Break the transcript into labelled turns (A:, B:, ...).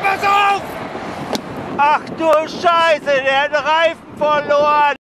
A: Pass auf!
B: Ach du Scheiße, der hat Reifen verloren.